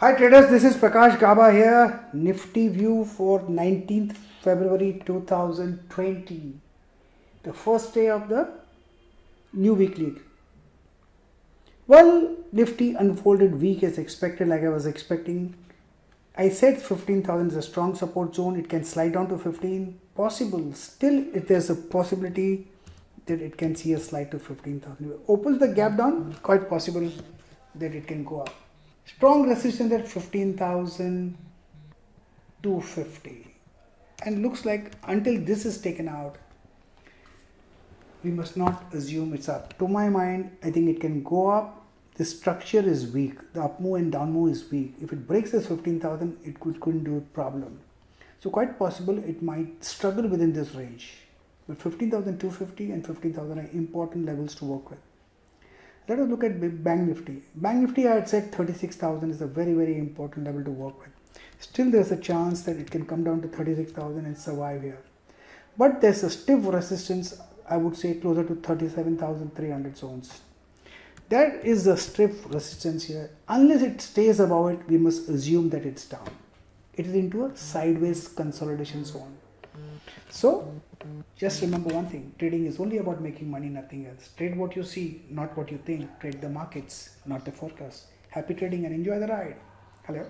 Hi traders, this is Prakash Gaba here. Nifty view for 19th February 2020. The first day of the new weekly. Well, Nifty unfolded weak as expected, like I was expecting. I said 15,000 is a strong support zone. It can slide down to 15. Possible. Still, if there's a possibility that it can see a slide to 15,000. Opens the gap down, quite possible that it can go up. Strong resistance at 15,250 and looks like until this is taken out we must not assume it's up. To my mind, I think it can go up. The structure is weak. The up move and down move is weak. If it breaks this 15,000, it could, couldn't do a problem. So quite possible it might struggle within this range. But 15,250 and 15,000 are important levels to work with. Let us look at Bank Nifty. Bank Nifty, I had said 36,000 is a very, very important level to work with. Still, there's a chance that it can come down to 36,000 and survive here. But there's a stiff resistance, I would say closer to 37,300 zones. That is a stiff resistance here. Unless it stays above it, we must assume that it's down. It is into a sideways consolidation zone. So, just remember one thing trading is only about making money, nothing else. Trade what you see, not what you think. Trade the markets, not the forecast. Happy trading and enjoy the ride. Hello.